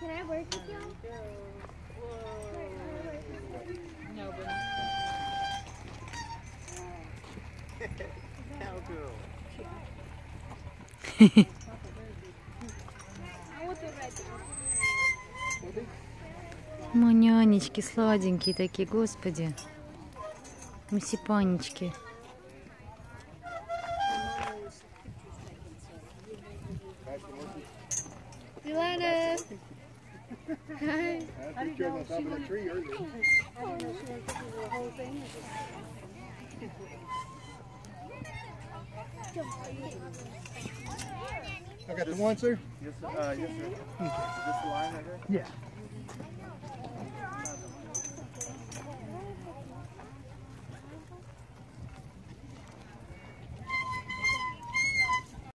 Can I work with y'all? No, but Cowgirl. Манянечки сладенькие такие, господи. Мусипанечки. Milana. Hi. I tree earlier. I didn't know she to do the whole thing. I got the one, sir? Yes, uh, yes, sir. Is this the line right? Yeah.